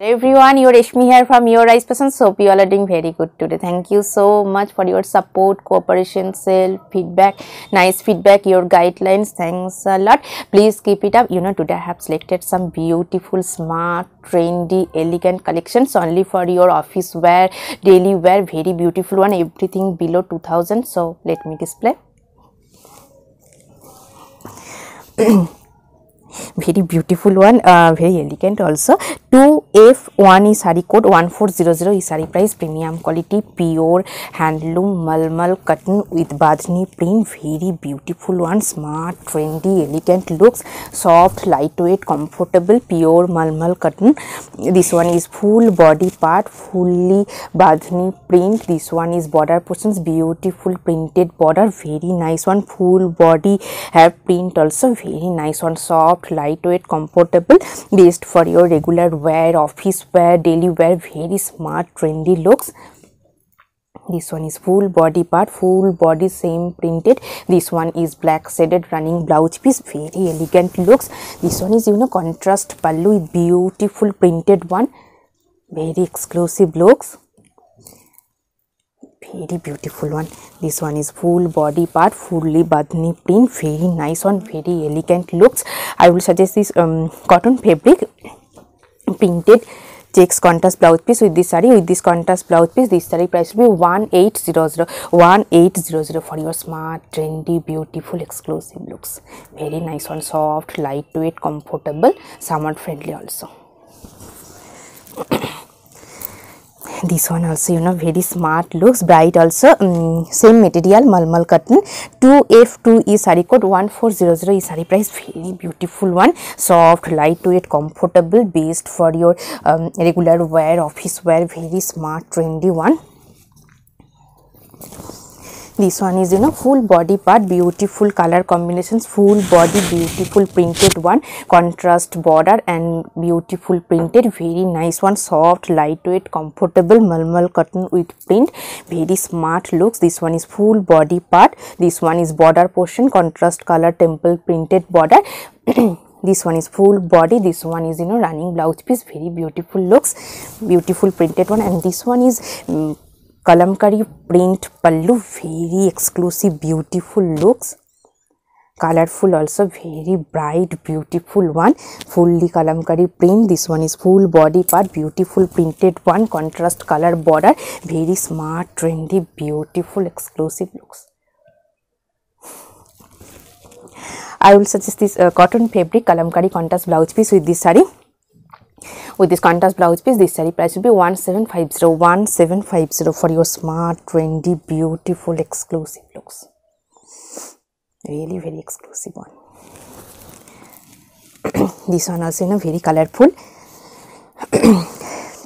everyone your Reshmi here from Rai's Fashions hope you all are doing very good today. Thank you so much for your support cooperation self feedback nice feedback your guidelines. Thanks a lot. Please keep it up. You know today i have selected some beautiful smart trendy elegant collections only for your office wear daily wear very beautiful one everything below 2000 so let me display very beautiful one uh, very elegant also. 2f1 is sari code 1400 is sari price premium quality pure handloom malmal cotton with badhni print. Very beautiful one smart trendy elegant looks. Soft lightweight comfortable pure malmal cotton. This one is full body part fully badhni print. This one is border portions beautiful printed border. Very nice one full body have print also. Very nice one soft lightweight comfortable based for your regular wear office wear daily wear very smart trendy looks. This one is full body part full body same printed. This one is black shaded running blouse piece very elegant looks. This one is you know contrast pallu beautiful printed one. Very exclusive looks very beautiful one. This one is full body part fully badhni print very nice one very elegant looks. I will suggest this um, cotton fabric printed checks contrast blouse piece with this saree. With this contrast blouse piece this saree price will be 1800 1800 for your smart trendy beautiful exclusive looks. Very nice one soft lightweight comfortable summer friendly also this one also you know very smart looks bright also. Um, same material malmal cotton. 2f2 is sari code 1400 is sari price very beautiful one. Soft lightweight comfortable based for your um, regular wear office wear very smart trendy one this one is you know full body part beautiful color combinations full body beautiful printed one contrast border and beautiful printed very nice one soft lightweight comfortable malmal cotton with print very smart looks. This one is full body part. This one is border portion contrast color temple printed border. This one is full body. This one is you know running blouse piece very beautiful looks beautiful printed one. And this one is um, kalamkari print pallu very exclusive beautiful looks colourful also very bright beautiful one fully kalamkari print this one is full body part beautiful printed one contrast colour border very smart trendy beautiful exclusive looks I'll suggest this cotton fabric kalamkari contrast blouse piece with this sari with this contrast blouse piece this saree price will be 1750 1750 for your smart trendy beautiful exclusive looks. Really very exclusive one. This one also in a very colorful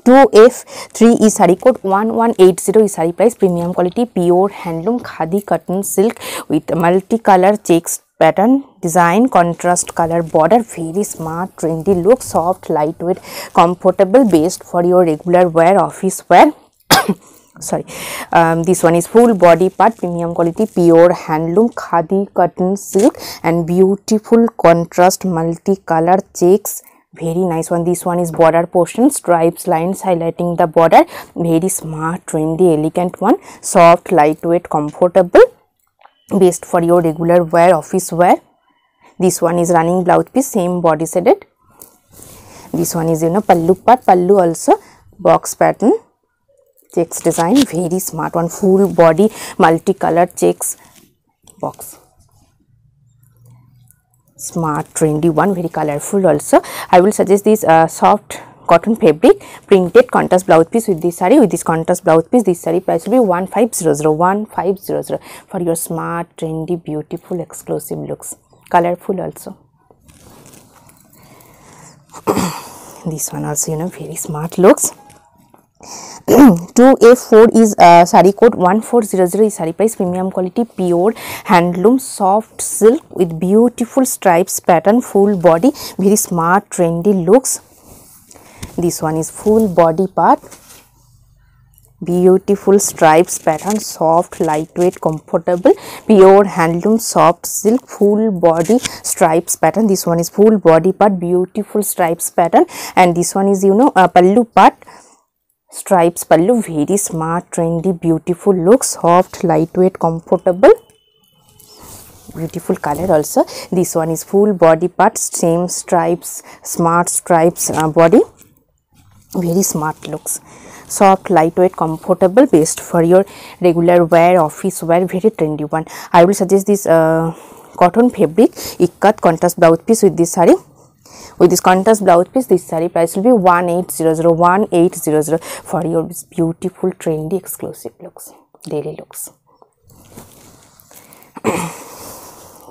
2F3 is sari code 1180 is sari price. Premium quality pure handloom khadi cotton silk with multicolor checks pattern design contrast color border very smart trendy look soft lightweight comfortable based for your regular wear office wear. Sorry. Um, this one is full body part premium quality pure handloom khadi cotton silk and beautiful contrast multicolor checks very nice one. This one is border portion. Stripes lines highlighting the border. Very smart trendy elegant one. Soft lightweight comfortable. Best for your regular wear office wear. This one is running blouse piece same body shaded this one is you know pallu part pallu also. Box pattern. Checks design. Very smart one. Full body multicolored checks box smart trendy one very colorful also. I will suggest this uh, soft cotton fabric printed contrast blouse piece with this saree. With this contrast blouse piece this saree price will be 1500 1500 for your smart trendy beautiful exclusive looks. Colorful also. This one also you know very smart looks 2A4 is uh, sari code 1400 is sari price premium quality pure handloom soft silk with beautiful stripes pattern full body very smart trendy looks. This one is full body part. Beautiful stripes pattern soft lightweight comfortable pure handloom soft silk full body stripes pattern. This one is full body part beautiful stripes pattern. And this one is you know a pallu part stripes pallu very smart trendy beautiful look soft lightweight comfortable. Beautiful color also. This one is full body part same stripes smart stripes uh, body. Very smart looks. Soft lightweight comfortable best for your regular wear office wear very trendy one. I will suggest this uh, cotton fabric ikat contrast blouse piece with this saree with this contrast blouse piece this saree price will be 1800 1800 for your beautiful trendy exclusive looks daily looks.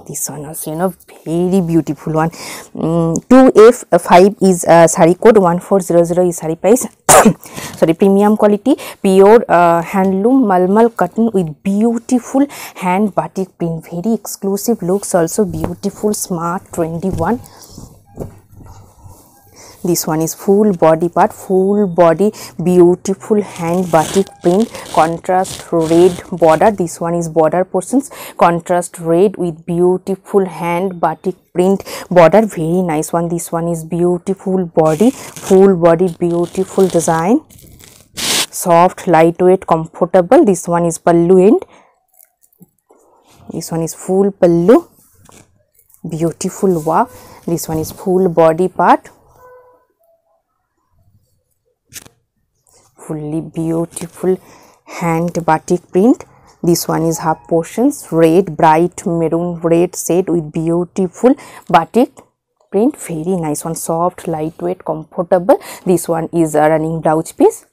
This one also you know very beautiful one. Mm, 2f5 is uh, sari code 1400 is sari price. Sorry premium quality pure uh, handloom malmal cotton with beautiful hand batik print. Very exclusive looks also beautiful smart trendy one this one is full body part full body beautiful hand batik print contrast red border. This one is border portions contrast red with beautiful hand batik print border. Very nice one. This one is beautiful body full body beautiful design. Soft lightweight comfortable. This one is pallu end. This one is full pallu. Beautiful work this one is full body part beautiful hand batik print. This one is half portions red bright maroon red set with beautiful batik print. Very nice one soft lightweight comfortable. This one is a running blouse piece.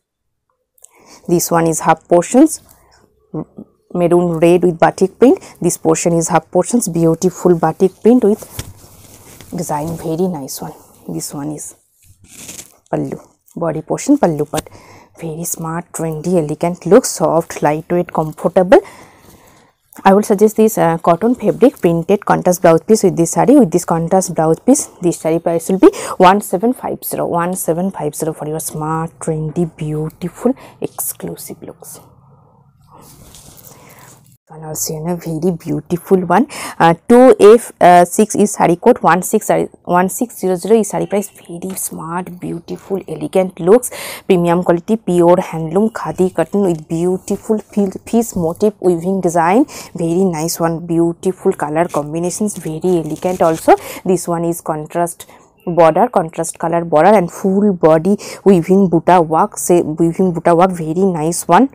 This one is half portions maroon red with batik print. This portion is half portions beautiful batik print with design. Very nice one. This one is pallu body portion pallu but very smart trendy elegant look soft lightweight comfortable. I will suggest this uh, cotton fabric printed contrast blouse piece with this saree. With this contrast blouse piece this saree price will be 1750 1750 for your smart trendy beautiful exclusive looks and also in a very beautiful one. Uh, 2f6 uh, is sari code 1600 is sari price. Very smart beautiful elegant looks. Premium quality pure handloom khadi cotton with beautiful piece motif weaving design. Very nice one beautiful color combinations very elegant also. This one is contrast border contrast color border and full body weaving buta work say weaving buta work very nice one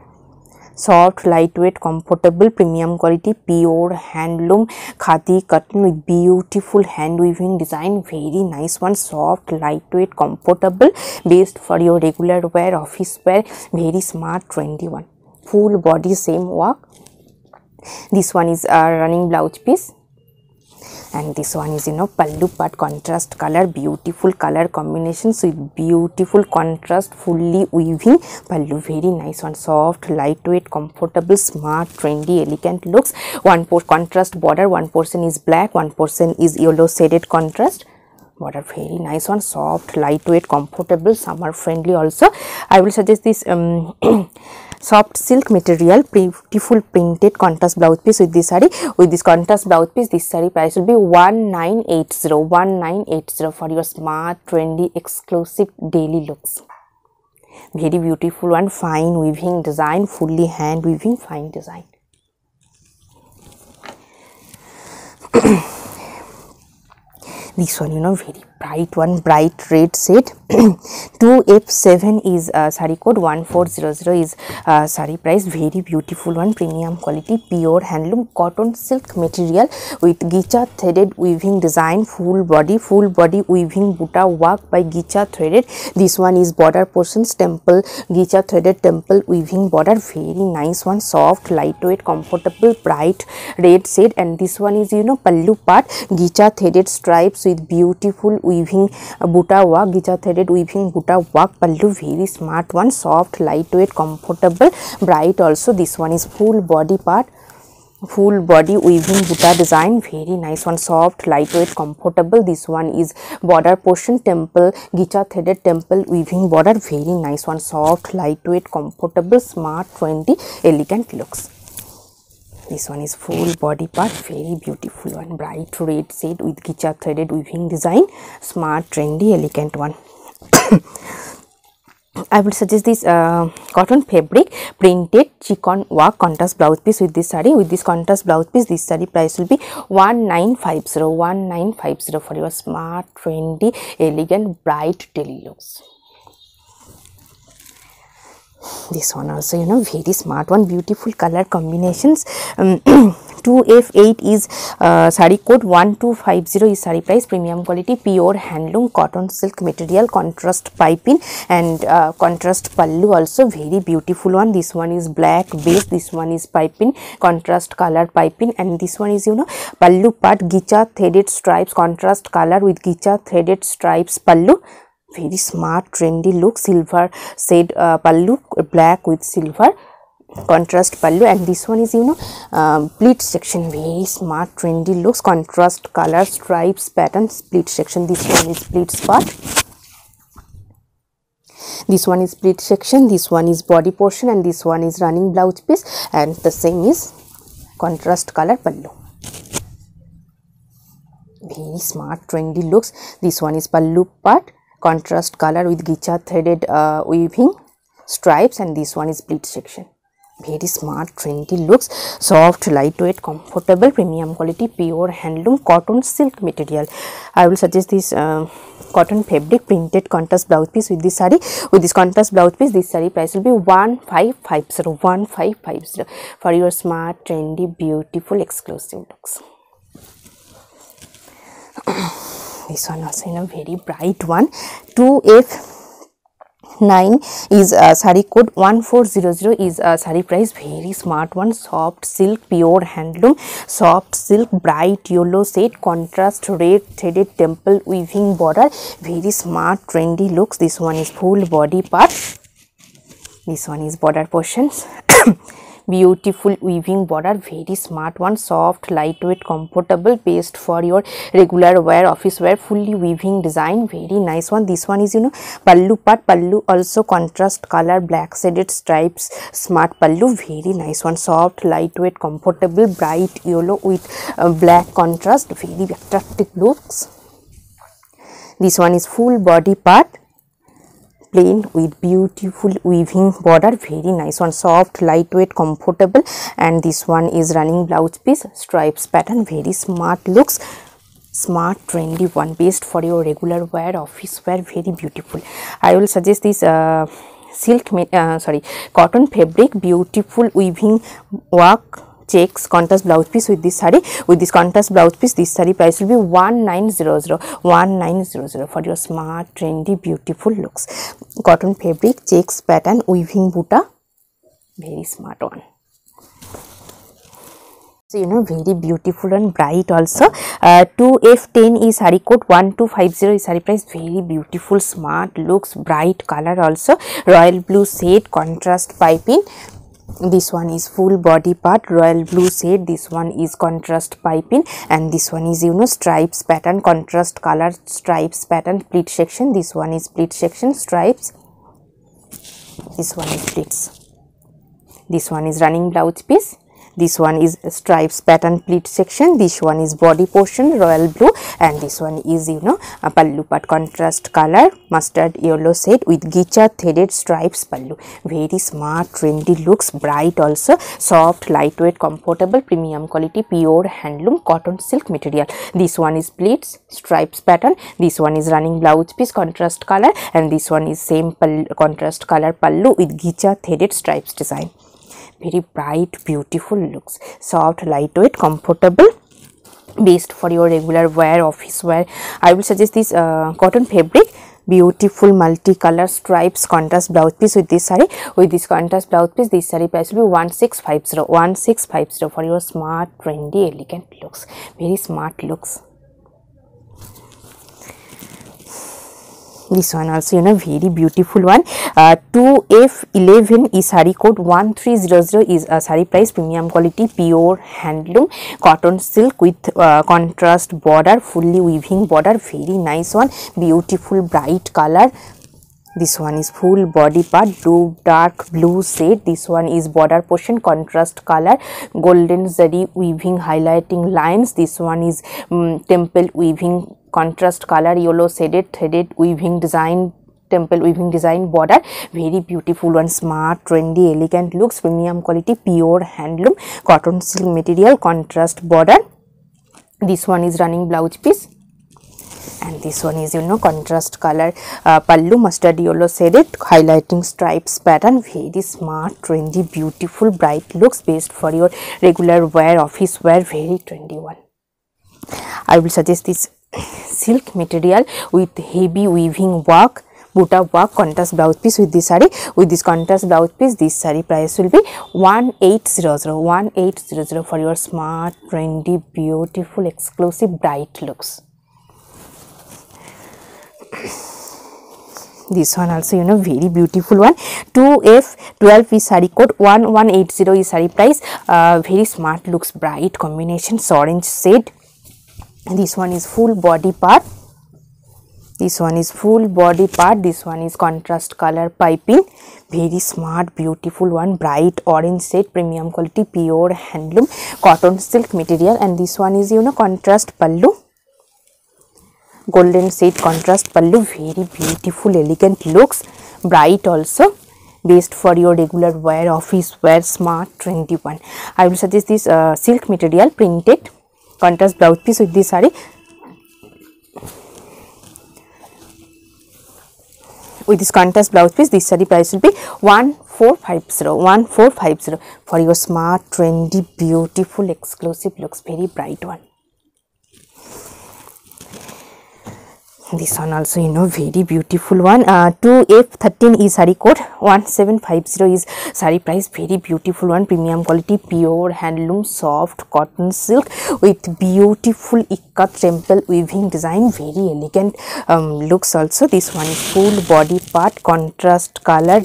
soft lightweight comfortable premium quality pure handloom khadi cotton with beautiful hand weaving design very nice one soft lightweight comfortable based for your regular wear office wear very smart trendy one. Full body same work. This one is a running blouse piece and this one is you know pallu part contrast color. Beautiful color combinations with beautiful contrast fully weaving pallu. Very nice one. Soft lightweight comfortable smart trendy elegant looks. One por contrast border. One portion is black. One portion is yellow shaded contrast. Border very nice one. Soft lightweight comfortable summer friendly also. I will suggest this um, soft silk material beautiful printed contrast blouse piece with this saree with this contrast blouse piece this saree price will be 1980 1980 for your smart trendy exclusive daily looks very beautiful one fine weaving design fully hand weaving fine design this one you know very bright one bright red shade 2f7 is uh, sari code 1400 is uh, sari price very beautiful one premium quality pure handloom cotton silk material with gicha threaded weaving design full body full body weaving buta work by gicha threaded this one is border portions temple gicha threaded temple weaving border very nice one soft lightweight comfortable bright red shade and this one is you know pallu part gicha threaded stripes with beautiful weaving buta work gicha threaded weaving buta work pallu very smart one soft lightweight comfortable bright also. This one is full body part full body weaving buta design very nice one soft lightweight comfortable. This one is border portion temple gicha threaded temple weaving border very nice one soft lightweight comfortable smart trendy elegant looks this one is full body part very beautiful one bright red shade with gicha threaded weaving design smart trendy elegant one I will suggest this uh, cotton fabric printed chiffon work contrast blouse piece with this saree. With this contrast blouse piece, this saree price will be 1950. 1950 for your smart, trendy, elegant, bright daily looks. This one also, you know, very smart one, beautiful color combinations. Um, 2F8 is uh, sari code 1250 is sari price premium quality pure handloom cotton silk material contrast piping and uh, contrast pallu also very beautiful one this one is black base this one is piping contrast color piping and this one is you know pallu part gicha threaded stripes contrast color with gicha threaded stripes pallu very smart trendy look silver said uh, pallu black with silver contrast pallu. And this one is you know pleat section very smart trendy looks contrast color stripes pattern split section. This one is pleats part this one is pleat section this one is body portion and this one is running blouse piece. And the same is contrast color pallu. Very smart trendy looks. This one is pallu part contrast color with gicha threaded uh, weaving stripes and this one is pleat section. Very smart trendy looks. Soft lightweight comfortable premium quality pure handloom cotton silk material. I will suggest this uh, cotton fabric printed contrast blouse piece with this saree with this contrast blouse piece this saree price will be 1550 1550 for your smart trendy beautiful exclusive looks this one also in a very bright one. 2f 9 is uh, sari code 1400 is uh, sari price. Very smart one. Soft silk pure handloom. Soft silk bright yellow shade contrast red threaded temple weaving border. Very smart trendy looks. This one is full body part. This one is border portions beautiful weaving border very smart one soft lightweight comfortable paste for your regular wear office wear fully weaving design very nice one. This one is you know pallu part pallu also contrast color black shaded stripes smart pallu very nice one. Soft lightweight comfortable bright yellow with uh, black contrast very attractive looks. This one is full body part plain with beautiful weaving border very nice one soft lightweight comfortable. And this one is running blouse piece stripes pattern very smart looks. Smart trendy one based for your regular wear office wear very beautiful. I will suggest this uh, silk uh, sorry cotton fabric beautiful weaving work checks contrast blouse piece with this saree with this contrast blouse piece this saree price will be 1900 1900 for your smart trendy beautiful looks. Cotton fabric checks pattern weaving buta very smart one. So you know very beautiful and bright also. Uh, 2f10 is sari code 1250 is sari price very beautiful smart looks bright color also. Royal blue shade contrast piping this one is full body part royal blue shade. This one is contrast piping and this one is you know stripes pattern contrast color stripes pattern pleat section. This one is pleat section stripes. This one is pleats. This one is running blouse piece this one is stripes pattern pleat section. This one is body portion royal blue. And this one is you know a pallu part contrast color mustard yellow set with gicha threaded stripes pallu. Very smart trendy looks bright also. Soft lightweight comfortable premium quality pure handloom cotton silk material. This one is pleats stripes pattern. This one is running blouse piece contrast color. And this one is same contrast color pallu with gicha threaded stripes design very bright beautiful looks. Soft lightweight comfortable based for your regular wear office wear. I will suggest this uh, cotton fabric. Beautiful multicolor stripes contrast blouse piece with this saree. With this contrast blouse piece this saree price will be 1650 1650 for your smart trendy elegant looks. Very smart looks this one also you know very beautiful one uh, 2f11 is sari code 1300 is a sari price premium quality pure handloom cotton silk with uh, contrast border fully weaving border very nice one beautiful bright color this one is full body part blue dark blue shade. This one is border portion contrast color golden zari weaving highlighting lines. This one is um, temple weaving contrast color yellow shaded threaded weaving design temple weaving design border. Very beautiful one smart trendy elegant looks premium quality pure handloom cotton silk material contrast border. This one is running blouse piece and this one is you know contrast color uh, pallu mustard yellow shaded highlighting stripes pattern. Very smart trendy beautiful bright looks best for your regular wear office wear. Very trendy one. I will suggest this silk material with heavy weaving work buta work contrast blouse piece with this saree. With this contrast blouse piece this saree price will be 1800 1800 for your smart trendy beautiful exclusive bright looks this one also you know very beautiful one. 2f12 is sari code 1180 is sari price. Uh, very smart looks bright combination orange shade. This one is full body part. This one is full body part. This one is contrast color piping. Very smart beautiful one bright orange shade premium quality pure handloom cotton silk material. And this one is you know contrast pallu golden shade contrast pallu very beautiful elegant looks. Bright also best for your regular wear office wear smart trendy one i will suggest this uh, silk material printed. Contrast blouse piece with this saree. With this contrast blouse piece this saree price will be 1450 1450 for your smart trendy beautiful exclusive looks very bright one this one also you know very beautiful one. Uh, 2f13 is sari code. 1750 is sari price. Very beautiful one. Premium quality pure handloom soft cotton silk with beautiful ikat temple weaving design. Very elegant um, looks also. This one is full body part contrast color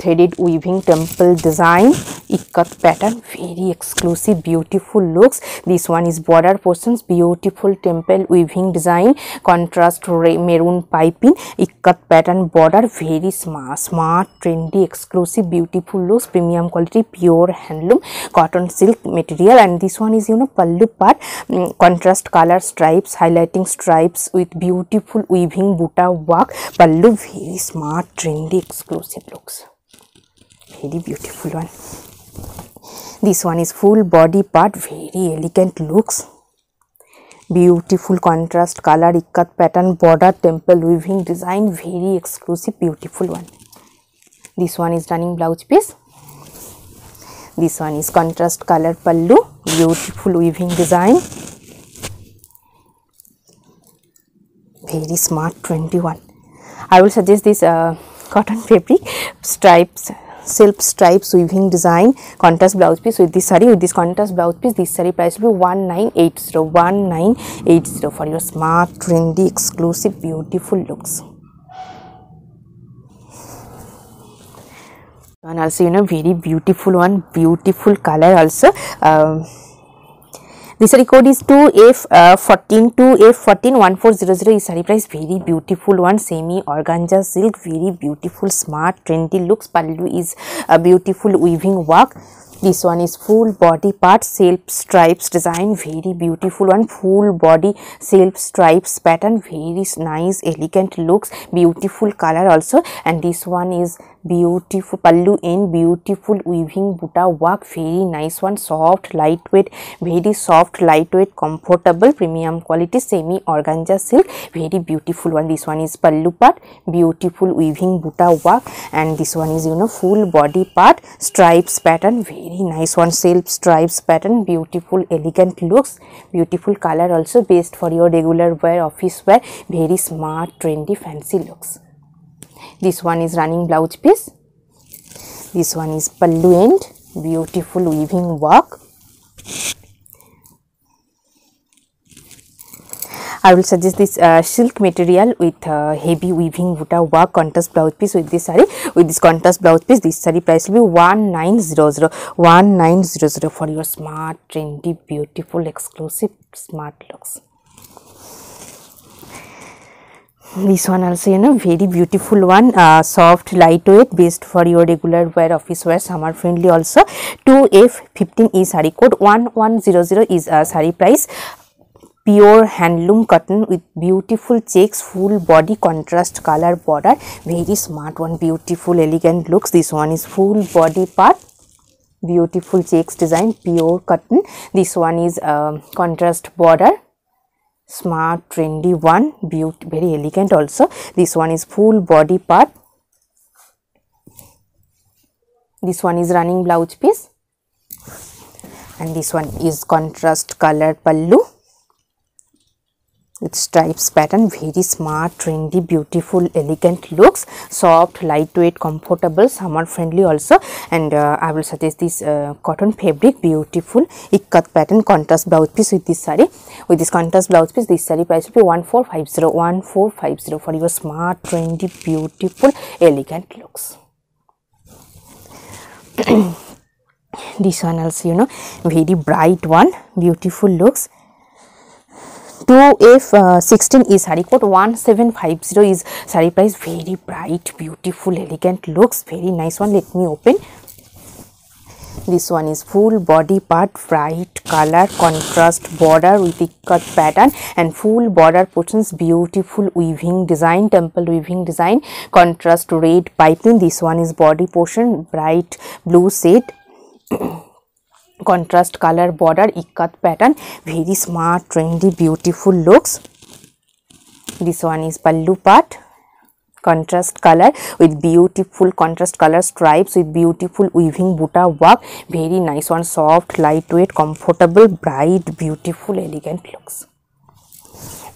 threaded weaving temple design ikat pattern very exclusive beautiful looks this one is border portion beautiful temple um design contrast maroon piping ikat pattern border very smart smart trendy exclusive beautiful looks premium quality pure handloom cotton silk material and this one is you know pallu part contrast colour stripes highlighting stripes with beautiful um buta work pallu very smart trendy exclusive looks very beautiful one. This one is full body part very elegant looks. Beautiful contrast color ikat pattern border temple weaving design very exclusive beautiful one. This one is running blouse piece. This one is contrast color pallu beautiful weaving design. Very smart 21 i will suggest this uh, cotton fabric stripes silk stripes weaving design contrast blouse piece with this saree with this contrast blouse piece this saree price will be 1980 1980 for your smart trendy exclusive beautiful looks. And also you know very beautiful one beautiful color also. Um, the saree code is 2F14 2F14 1400 is saree price very beautiful one. Semi organza silk very beautiful smart trendy looks. Pallu is a beautiful weaving work. This one is full body part self stripes design very beautiful one. Full body self stripes pattern very nice elegant looks beautiful color also. And this one is beautiful pallu in beautiful weaving buta work. Very nice one soft lightweight very soft lightweight comfortable premium quality semi organza silk. Very beautiful one this one is pallu part. Beautiful weaving buta work. And this one is you know full body part. Stripes pattern very nice one self stripes pattern. Beautiful elegant looks. Beautiful color also best for your regular wear office wear. Very smart trendy fancy looks this one is running blouse piece this one is pallu end beautiful weaving work I will suggest this uh, silk material with uh, heavy weaving buta work contrast blouse piece with this saree. With this contrast blouse piece, this saree price will be 1900. 1900 for your smart, trendy, beautiful, exclusive, smart looks. This one also you know very beautiful one uh, soft lightweight best for your regular wear office wear summer friendly also. 2F15 is saree code. 1100 is a saree price. Pure handloom cotton with beautiful checks full body contrast color border. Very smart one beautiful elegant looks. This one is full body part. Beautiful checks design pure cotton. This one is uh, contrast border smart trendy one beauty very elegant also. This one is full body part. This one is running blouse piece. And this one is contrast color pallu with stripes pattern very smart trendy beautiful elegant looks soft lightweight comfortable summer friendly also. And uh, i will suggest this uh, cotton fabric beautiful. Ikat pattern contrast blouse piece with this saree. With this contrast blouse piece this saree price will be 1450 1450 for your smart trendy beautiful elegant looks. This one also you know very bright one beautiful looks 2F16 uh, is saree code 1750 is saree price. Very bright beautiful elegant looks very nice one. Let me open. This one is full body part bright color contrast border with the cut pattern and full border portions beautiful weaving design temple weaving design contrast red piping this one is body portion bright blue shade contrast color border ikat pattern very smart trendy beautiful looks. This one is pallu part contrast color with beautiful contrast color stripes with beautiful weaving buta work. Very nice one soft lightweight comfortable bright beautiful elegant looks.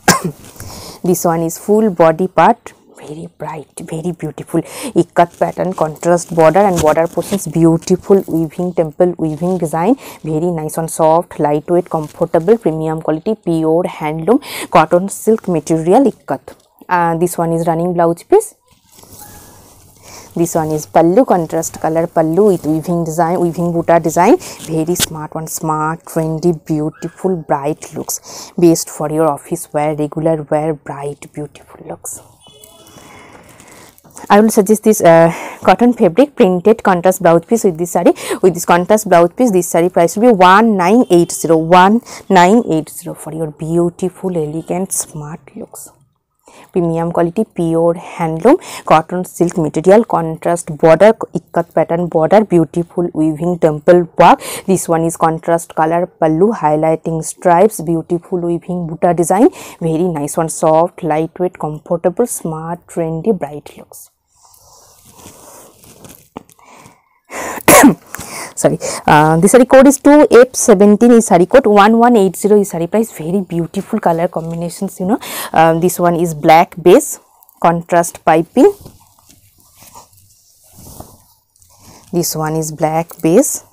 This one is full body part very bright very beautiful. Ikat pattern contrast border and border portions. Beautiful weaving temple weaving design. Very nice and soft lightweight comfortable premium quality pure handloom cotton silk material ikat uh, this one is running blouse piece. This one is pallu contrast color pallu with weaving design weaving buta design. Very smart one smart trendy beautiful bright looks. Best for your office wear regular wear bright beautiful looks I will suggest this uh, cotton fabric printed contrast blouse piece with this saree. With this contrast blouse piece, this saree price will be 1980. 1980 for your beautiful, elegant, smart looks premium quality pure handloom cotton silk material contrast border ikat pattern border beautiful weaving temple work this one is contrast color pallu highlighting stripes beautiful weaving buta design very nice one soft lightweight comfortable smart trendy bright looks sorry. Uh, the saree code is 2F17 is saree code 1180 is saree price very beautiful color combinations you know. Uh, this one is black base contrast piping. This one is black base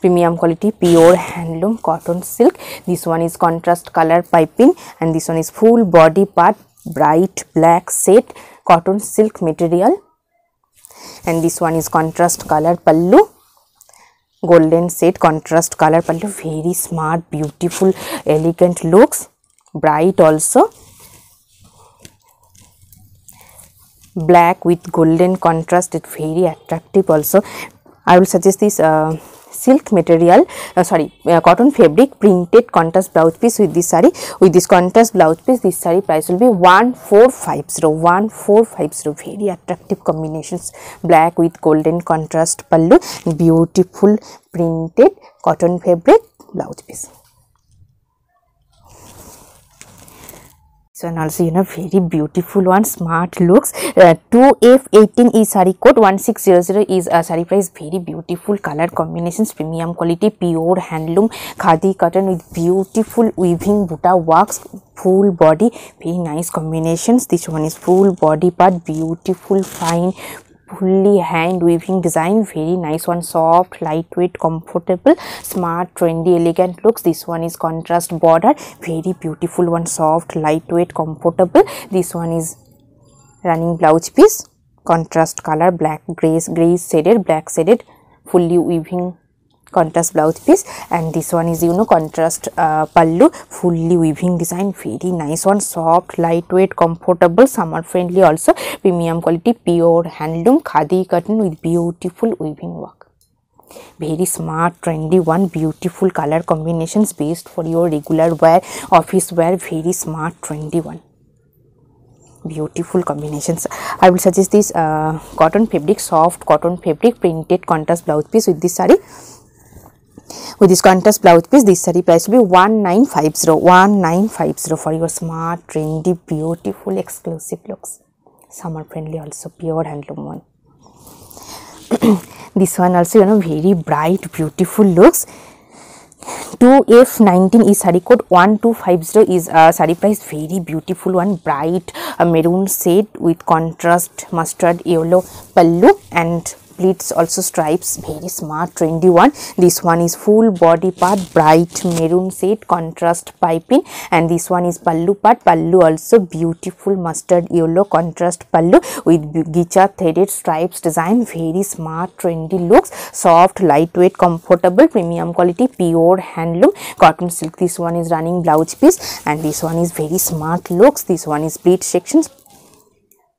premium quality pure handloom cotton silk. This one is contrast color piping and this one is full body part bright black set cotton silk material and this one is contrast color pallu. Golden set contrast color pallu. Very smart beautiful elegant looks. Bright also. Black with golden contrast. It very attractive also. I will suggest this uh, silk material uh, sorry uh, cotton fabric printed contrast blouse piece with this saree with this contrast blouse piece this saree price will be 1450 1450 very attractive combinations. Black with golden contrast pallu beautiful printed cotton fabric blouse piece And also you know very beautiful one smart looks. Uh, 2f18 is saree code. 1600 is a saree price. Very beautiful color combinations. Premium quality pure handloom khadi cotton with beautiful weaving buta works. Full body. Very nice combinations. This one is full body part. Beautiful fine fully hand weaving design. Very nice one. Soft lightweight comfortable smart trendy elegant looks. This one is contrast border. Very beautiful one. Soft lightweight comfortable. This one is running blouse piece. Contrast color black grays gray shaded black shaded fully weaving contrast blouse piece and this one is you know contrast uh, pallu fully weaving design very nice one soft lightweight comfortable summer friendly also premium quality pure handloom khadi cotton with beautiful weaving work. Very smart trendy one beautiful color combinations based for your regular wear office wear very smart trendy one. Beautiful combinations. I will suggest this uh, cotton fabric soft cotton fabric printed contrast blouse piece with this saree with this contrast blouse piece this saree price will be 1950 1950 for your smart trendy beautiful exclusive looks. Summer friendly also pure handloom one. This one also you know very bright beautiful looks. 2F19 is sari code 1250 is a sari price very beautiful one bright uh, maroon shade with contrast mustard yellow pallu and pleats also stripes very smart trendy one. This one is full body part bright maroon shade contrast piping. And this one is pallu part pallu also beautiful mustard yellow contrast pallu with gicha threaded stripes design very smart trendy looks. Soft lightweight comfortable premium quality pure handloom. Cotton silk this one is running blouse piece. And this one is very smart looks. This one is pleat sections.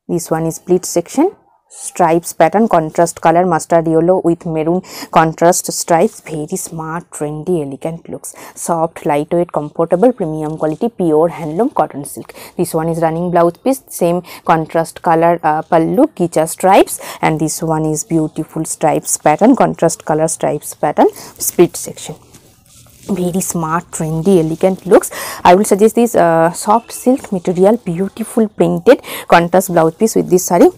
This one is pleat section stripes pattern contrast color mustard yellow with maroon contrast stripes. Very smart trendy elegant looks. Soft lightweight comfortable premium quality pure handloom cotton silk. This one is running blouse piece same contrast color uh, pallu gicha stripes. And this one is beautiful stripes pattern contrast color stripes pattern split section. Very smart trendy elegant looks. I will suggest this uh, soft silk material beautiful printed contrast blouse piece with this saree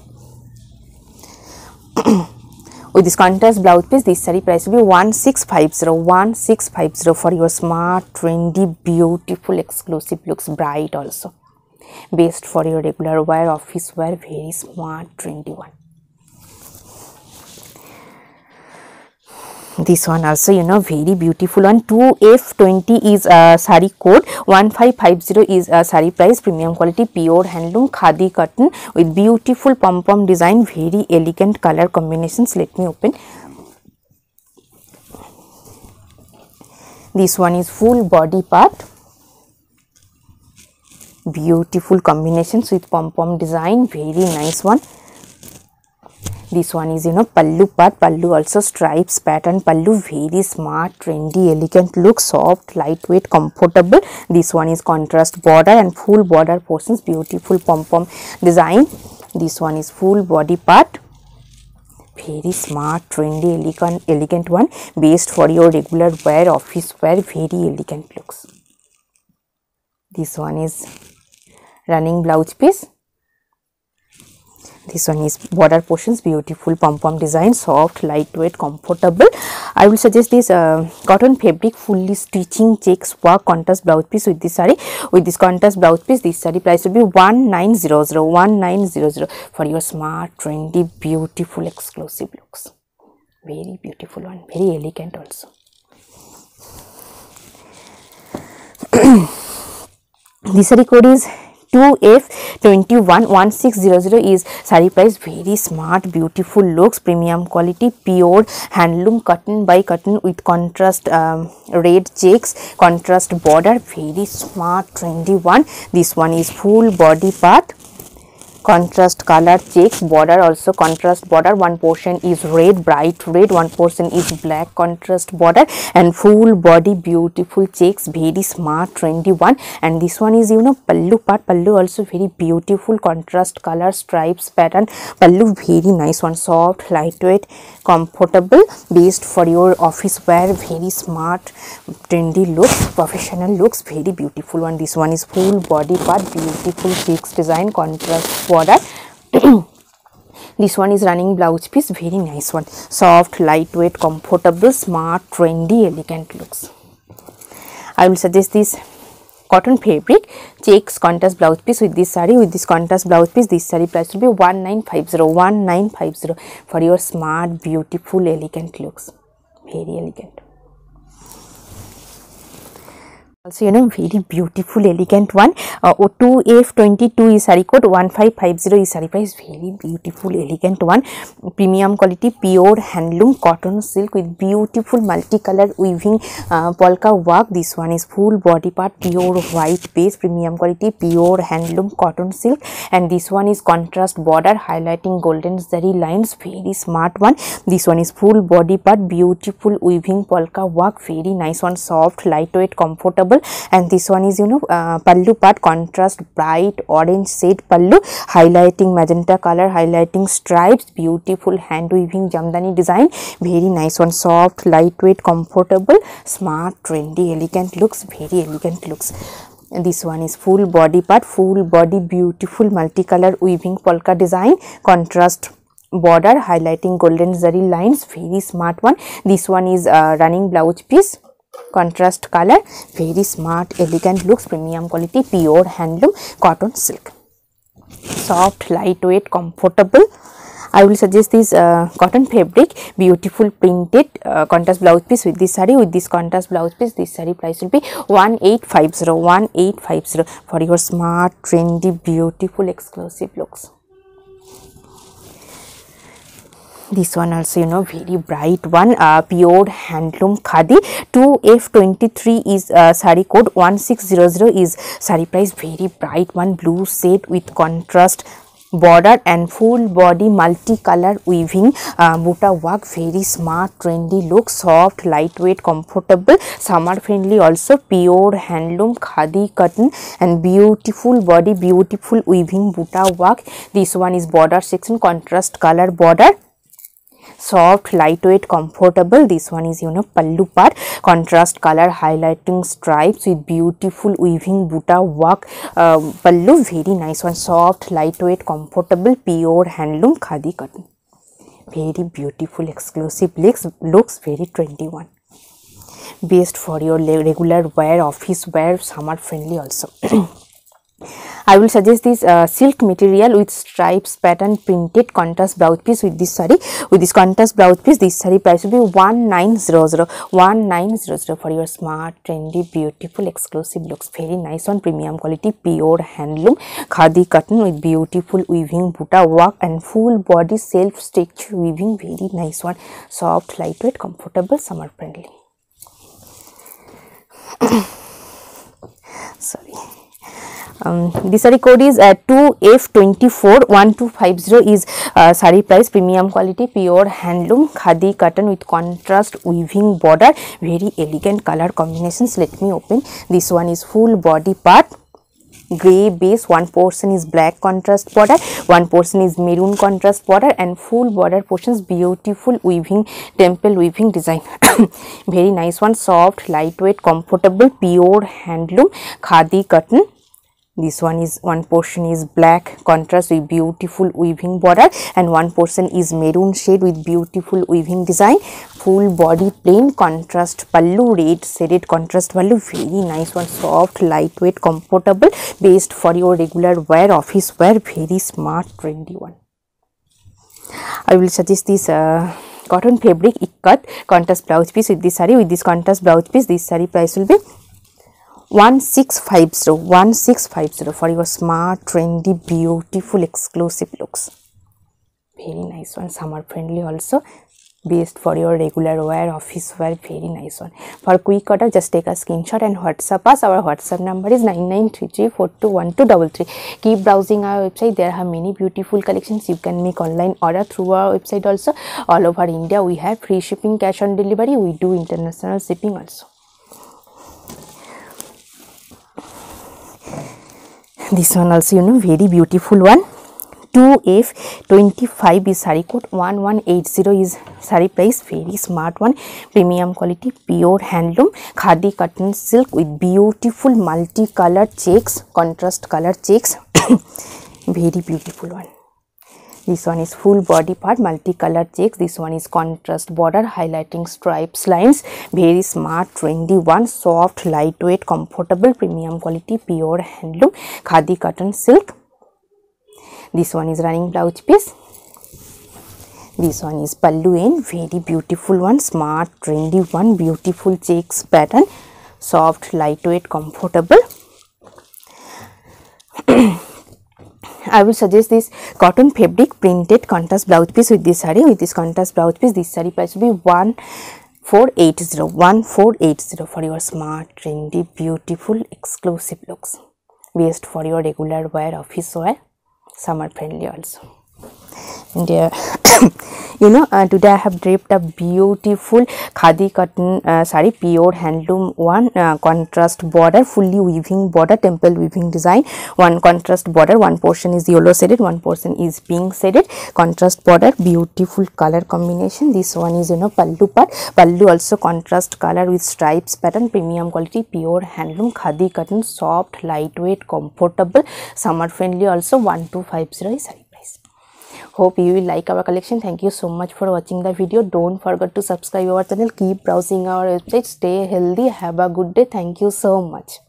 with this contrast blouse piece this saree price will be 1650 1650 for your smart trendy beautiful exclusive looks bright also. Best for your regular wear office wear very smart trendy one this one also you know very beautiful one. 2f20 is uh, a sari code. 1550 is uh, a sari price. Premium quality pure handloom khadi cotton with beautiful pom pom design very elegant color combinations. Let me open. This one is full body part. Beautiful combinations with pom pom design very nice one this one is you know pallu part pallu also stripes pattern. Pallu very smart trendy elegant look soft lightweight comfortable. This one is contrast border and full border portions. Beautiful pom pom design. This one is full body part. Very smart trendy elegant elegant one. Based for your regular wear office wear very elegant looks. This one is running blouse piece this one is border portions beautiful pom pom design soft lightweight comfortable. I will suggest this uh, cotton fabric fully stitching checks work contrast blouse piece with this saree. With this contrast blouse piece this saree price will be 1900 1900 for your smart trendy beautiful exclusive looks. Very beautiful one very elegant also. This saree code is 2F211600 is sari price. Very smart beautiful looks premium quality pure handloom cotton by cotton with contrast um, red checks contrast border. Very smart trendy one. This one is full body part contrast color checks border also contrast border. One portion is red bright red. One portion is black contrast border. And full body beautiful checks very smart trendy one. And this one is you know pallu part. Pallu also very beautiful contrast color stripes pattern. Pallu very nice one. Soft lightweight comfortable. Based for your office wear very smart trendy looks professional looks very beautiful one. This one is full body part beautiful checks design contrast border this one is running blouse piece very nice one. Soft lightweight comfortable smart trendy elegant looks. I will suggest this cotton fabric. Checks contrast blouse piece with this saree. With this contrast blouse piece this saree price will be 1950 1950 for your smart beautiful elegant looks. Very elegant also you know very beautiful elegant one. Uh, 2f22 is saree code 1550 is price very beautiful elegant one. Premium quality pure handloom cotton silk with beautiful multicolor weaving uh, polka work. This one is full body part pure white base. Premium quality pure handloom cotton silk. And this one is contrast border highlighting golden zari lines. Very smart one. This one is full body part beautiful weaving polka work. Very nice one soft lightweight comfortable and this one is you know uh, pallu part contrast bright orange shade pallu highlighting magenta color highlighting stripes beautiful hand weaving jamdani design. Very nice one soft lightweight comfortable smart trendy elegant looks very elegant looks. And this one is full body part full body beautiful multicolor weaving polka design contrast border highlighting golden zari lines very smart one. This one is uh, running blouse piece contrast color very smart elegant looks premium quality pure handloom cotton silk. Soft lightweight comfortable. I will suggest this uh, cotton fabric beautiful printed uh, contrast blouse piece with this saree. With this contrast blouse piece this saree price will be 1850 1850 for your smart trendy beautiful exclusive looks this one also you know very bright one uh, pure handloom khadi. 2f23 is uh, sari code 1600 is sari price very bright one blue shade with contrast border and full body multicolor weaving uh, buta work very smart trendy look soft lightweight comfortable summer friendly also pure handloom khadi cotton and beautiful body beautiful weaving buta work. This one is border section contrast color border soft lightweight comfortable. This one is you know pallu part. Contrast color highlighting stripes with beautiful weaving buta work. Uh, pallu very nice one. Soft lightweight comfortable pure handloom khadi cotton. Very beautiful exclusive looks looks very trendy one. Best for your regular wear office wear summer friendly also I will suggest this uh, silk material with stripes pattern printed contrast blouse piece with this saree. With this contrast blouse piece, this saree price will be 1900. 1900 for your smart, trendy, beautiful, exclusive looks. Very nice on premium quality, pure handloom, khadi cotton with beautiful weaving, buta work and full body self-stitch weaving. Very nice one. Soft, lightweight, comfortable, summer friendly. Um, the code is uh, 2F24 1250 is uh, price premium quality pure handloom khadi cotton with contrast weaving border very elegant color combinations. Let me open. This one is full body part. Gray base one portion is black contrast border one portion is maroon contrast border and full border portions beautiful weaving temple weaving design. Very nice one soft lightweight comfortable pure handloom khadi cotton this one is one portion is black contrast with beautiful weaving border and one portion is maroon shade with beautiful weaving design. Full body plain contrast pallu red shaded contrast pallu very nice one soft lightweight comfortable based for your regular wear office wear very smart trendy one. I will suggest this uh, cotton fabric ikat contrast blouse piece with this saree. With this contrast blouse piece this saree price will be 1650 1650 for your smart trendy beautiful exclusive looks. Very nice one summer friendly also. Best for your regular wear office wear very nice one. For quick order just take a screenshot and whatsapp us. Our whatsapp number is 9933421233 keep browsing our website. There are many beautiful collections. You can make online order through our website also. All over india we have free shipping cash on delivery. We do international shipping also this one also you know very beautiful one. 2F25 is sari code. 1180 is sari price. Very smart one. Premium quality pure handloom. Khadi cotton silk with beautiful multi color checks contrast color checks. Very beautiful one this one is full body part multicolor checks. This one is contrast border highlighting stripes lines. Very smart trendy one soft lightweight comfortable premium quality pure handloom. Khadi cotton silk. This one is running blouse piece. This one is pallu in very beautiful one smart trendy one beautiful checks pattern. Soft lightweight comfortable I will suggest this cotton fabric printed contrast blouse piece with this saree. With this contrast blouse piece, this saree price will be 1480. 1480 for your smart, trendy, beautiful, exclusive looks. Best for your regular wear, office wear, summer friendly also. And uh, you know uh, today i have draped a beautiful khadi cotton uh, saree pure handloom one uh, contrast border fully weaving border temple weaving design one contrast border one portion is yellow shaded one portion is pink shaded contrast border beautiful color combination. This one is you know pallu part. Pallu also contrast color with stripes pattern premium quality pure handloom khadi cotton soft lightweight comfortable summer friendly also 1250 saree hope you will like our collection. Thank you so much for watching the video. Don't forget to subscribe our channel. Keep browsing our website. Stay healthy. Have a good day. Thank you so much